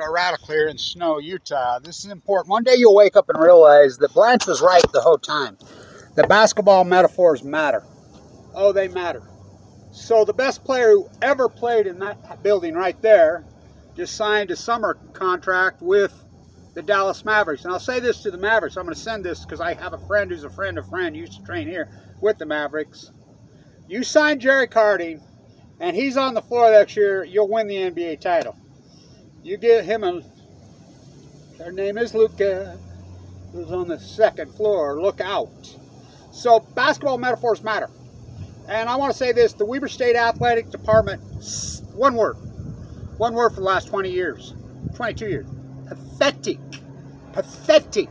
a radical here in Snow, Utah. This is important. One day you'll wake up and realize that Blanche was right the whole time. The basketball metaphors matter. Oh, they matter. So the best player who ever played in that building right there just signed a summer contract with the Dallas Mavericks. And I'll say this to the Mavericks. I'm going to send this because I have a friend who's a friend of friend used to train here with the Mavericks. You sign Jerrick Harding, and he's on the floor next year, you'll win the NBA title. You get him a, her name is Luka, who's on the second floor. Look out. So basketball metaphors matter. And I want to say this, the Weber State Athletic Department, one word, one word for the last 20 years, 22 years, pathetic, pathetic,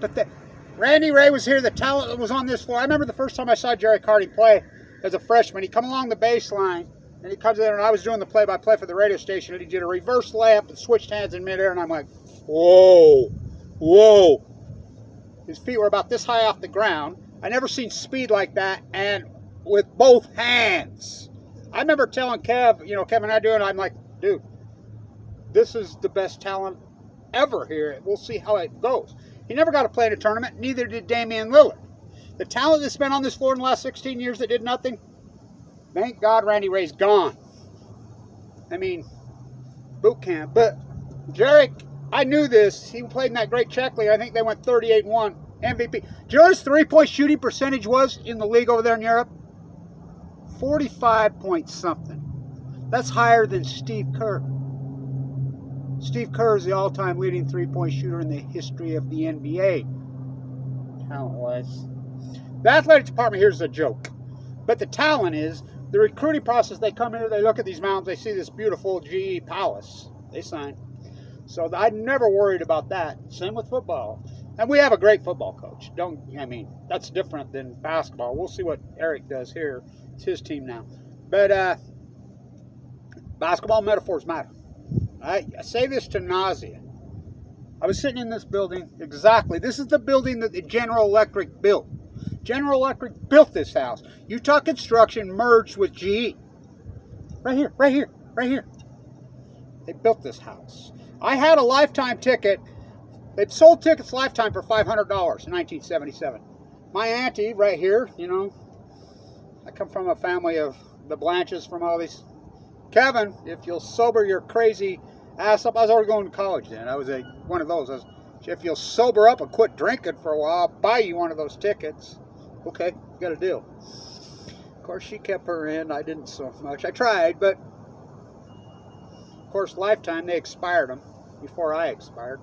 pathetic. Randy Rahe was here, the talent was on this floor. I remember the first time I saw Jerrick Harding play as a freshman. He come along the baseline, and he comes in, and I was doing the play-by-play -play for the radio station, and he did a reverse layup and switched hands in midair, and I'm like, whoa, whoa. His feet were about this high off the ground. I never seen speed like that, and with both hands. I remember telling Kev, you know, Kevin and I it. I'm like, dude, this is the best talent ever here. We'll see how it goes. He never got to play in a tournament, neither did Damian Lillard. The talent that's been on this floor in the last 16 years that did nothing, thank God Randy Rahe's gone. I mean, boot camp. But Jerrick, I knew this. He played in that great Czech league. I think they went 38-1 MVP. His three-point shooting percentage was in the league over there in Europe? 45 point something. That's higher than Steve Kerr. Steve Kerr is the all-time leading three-point shooter in the history of the NBA. Talent-wise. The athletic department here is a joke. But the talent is, the recruiting process, they come here, they look at these mountains, they see this beautiful GE Palace. They sign. So I never worried about that. Same with football. And we have a great football coach. Don't I mean that's different than basketball. We'll see what Eric does here. It's his team now. But uh, basketball metaphors matter. I, I say this to nausea. I was sitting in this building exactly. This is the building that the General Electric built. General Electric built this house. Utah Construction merged with GE. Right here, right here, right here. They built this house. I had a lifetime ticket. They sold tickets lifetime for $500 in 1977. My auntie, right here, you know, I come from a family of the Blanches from all these. Kevin, if you'll sober your crazy ass up, I was already going to college then. I was a one of those. Was, if you'll sober up and quit drinking for a while, I'll buy you one of those tickets. Okay, got a deal. Of course, she kept her in. I didn't so much. I tried, but of course, lifetime they expired them before I expired.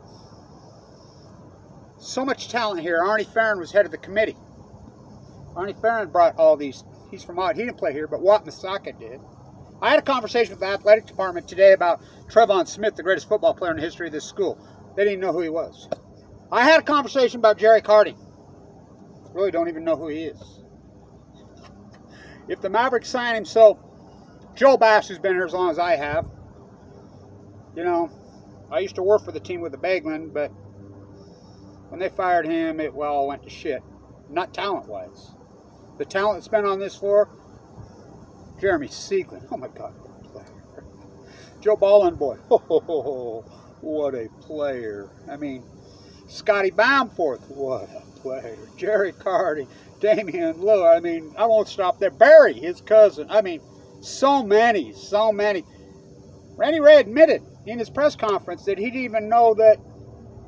So much talent here. Arnie Ferrin was head of the committee. Arnie Ferrin brought all these. He's from Odd. He didn't play here, but Wat Misaka did. I had a conversation with the athletic department today about Trevon Smith, the greatest football player in the history of this school. They didn't know who he was. I had a conversation about Jerrick Harding. Really don't even know who he is. If the Mavericks sign him, so Joe Bass, who's been here as long as I have, you know, I used to work for the team with the Baglin, but when they fired him, it well went to shit. Not talent-wise. The talent that's been on this floor, Jeremy Sieglin. Oh my God, what a player. Joe Ballin boy. Oh, what a player. I mean, Scotty Bamforth. What a player. Jerry Cardi, Damian Lillard. I mean, I won't stop there. Barry, his cousin. I mean, so many, so many. Randy Rahe admitted in his press conference that he didn't even know that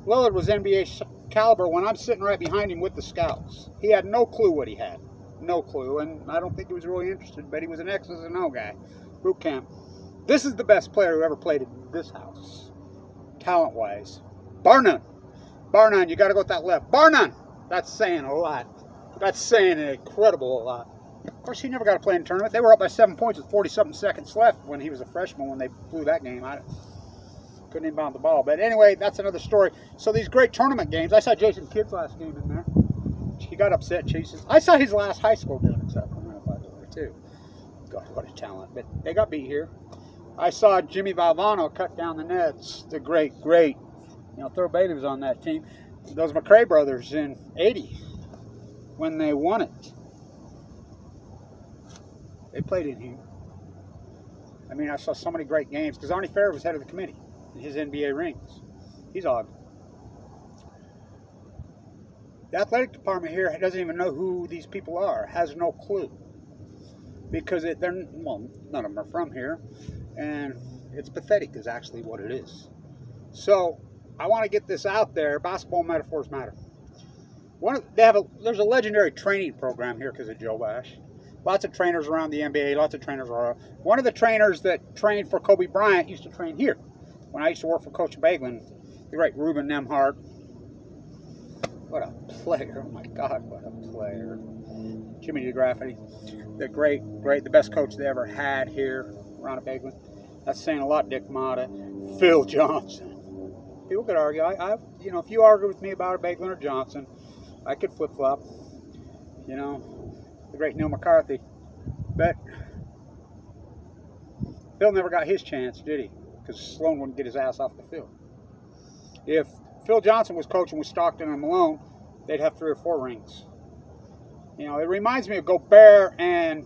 Lillard was NBA caliber when I'm sitting right behind him with the scouts. He had no clue what he had. No clue. And I don't think he was really interested, but he was an X's and O guy. Boot camp. This is the best player who ever played in this house, talent wise. Bar none. Bar none. You got to go with that left. Bar none. That's saying a lot. That's saying an incredible lot. Of course, he never got to play in a tournament. They were up by seven points with 40-something seconds left when he was a freshman when they blew that game. I couldn't even bound the ball. But anyway, that's another story. So these great tournament games. I saw Jason Kidd's last game in there. He got upset. Chases. I saw his last high school game in Sacramento, by the way, too. God, what a talent. But they got beat here. I saw Jimmy Valvano cut down the nets. The great, great. You know, Thurl Bailey was on that team those McRae brothers in 80 when they won it. They played in here. I mean, I saw so many great games because Arnie Ferrin was head of the committee. his NBA rings. He's odd. The athletic department here doesn't even know who these people are, has no clue. Because it, they're, well, none of them are from here. And it's pathetic, is actually what it is. So, I want to get this out there. Basketball metaphors matter. One of, they have a, there's a legendary training program here because of Joe Bash. Lots of trainers around the NBA, lots of trainers around. One of the trainers that trained for Kobe Bryant used to train here. When I used to work for Coach Baglin, the great Ruben Nembhard. what a player. Oh my God, what a player. Jimmy DeGrafty, the great, great, the best coach they ever had here, Ron Baglin. That's saying a lot, Dick Motta. Phil Johnson. People could argue. I, I, you know, if you argue with me about a Baglin or Johnson, I could flip flop. You know, the great Neil McCarthy. But Phil never got his chance, did he? Because Sloan wouldn't get his ass off the field. If Phil Johnson was coaching with Stockton and Malone, they'd have three or four rings. You know, it reminds me of Gobert and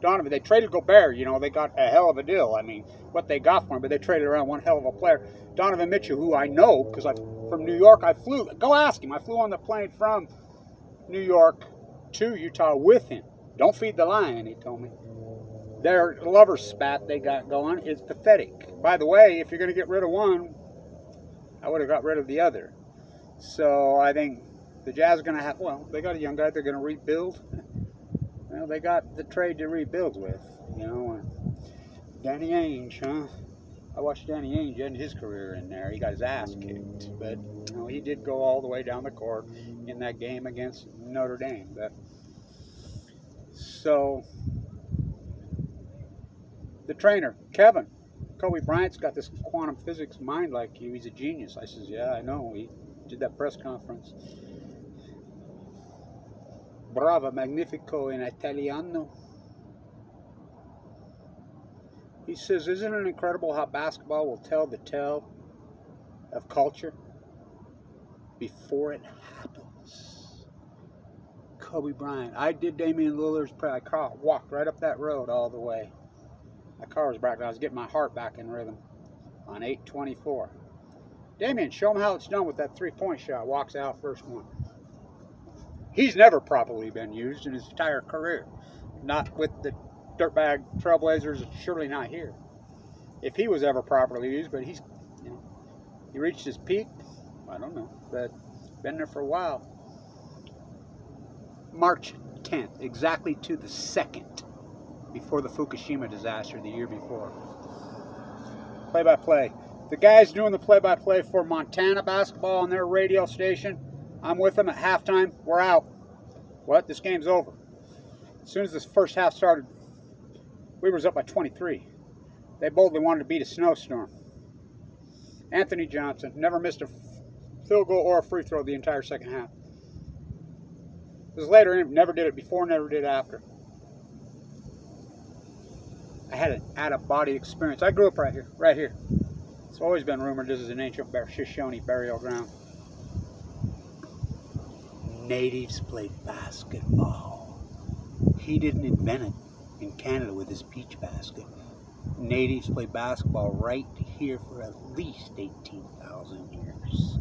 Donovan. They traded Gobert. You know, they got a hell of a deal. I mean, what they got for him, but they traded around one hell of a player. Donovan Mitchell, who I know because I'm from New York, I flew. Go ask him. I flew on the plane from New York to Utah with him. Don't feed the lion, he told me. Their lover spat they got going is pathetic. By the way, if you're going to get rid of one, I would have got rid of the other. So I think the Jazz are going to have, well, they got a young guy they're going to rebuild. Well, they got the trade to rebuild with, you know. Danny Ainge, huh? I watched Danny Ainge end his career in there. He got his ass kicked, but you know he did go all the way down the court in that game against Notre Dame. But so the trainer, Kevin, Kobe Bryant's got this quantum physics mind like you. He's a genius. I says, yeah, I know. He did that press conference. Brava, magnifico in Italiano. He says, Isn't it incredible how basketball will tell the tale of culture before it happens? Kobe Bryant. I did Damian Lillard's prayer. I walked right up that road all the way. My car was back. I was getting my heart back in rhythm on 824. Damian, show him how it's done with that three-point shot. Walks out first one. He's never properly been used in his entire career. Not with the dirtbag Trailblazers, surely not here. If he was ever properly used, but he's, you know, he reached his peak. I don't know, but been there for a while. March 10th, exactly to the second before the Fukushima disaster the year before. Play by play. The guys doing the play by play for Montana basketball on their radio station, I'm with them at halftime. We're out. What? This game's over. As soon as this first half started, we was up by 23. They boldly wanted to beat a snowstorm. Anthony Johnson never missed a field goal or a free throw the entire second half. It was later never did it before, never did after. I had an out-of-body experience. I grew up right here, right here. It's always been rumored this is an ancient Shoshone burial ground. Natives played basketball. He didn't invent it in Canada with his peach basket. Natives played basketball right here for at least 18,000 years.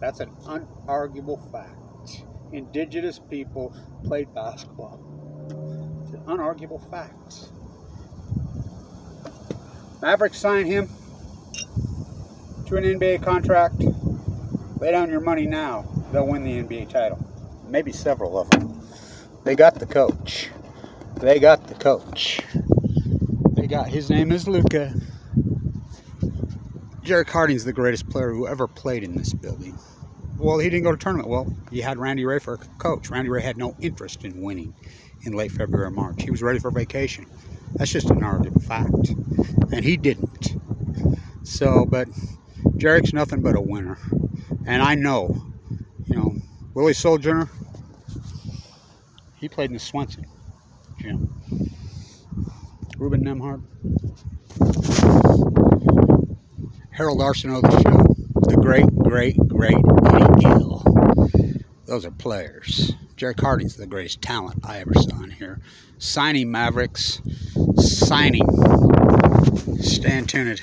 That's an unarguable fact. Indigenous people played basketball. It's an unarguable fact. Mavericks sign him to an NBA contract. Lay down your money now. They'll win the NBA title. Maybe several of them. They got the coach. They got the coach. They got his name is Luka. Jerrick Harding's the greatest player who ever played in this building. Well, he didn't go to tournament. Well, he had Randy Rahe for a coach. Randy Rahe had no interest in winning in late February March. He was ready for vacation. That's just an arguable fact. And he didn't. So, but Jerrick's nothing but a winner. And I know, Willie Sojourner, he played in the Swenson. Gym. Ruben Nembhard. Harold Arceneaux, the show. The great, great, great Eddie Gill. Those are players. Jerrick Harding's the greatest talent I ever saw in here. Signing Mavericks. Signing. Stand tuned.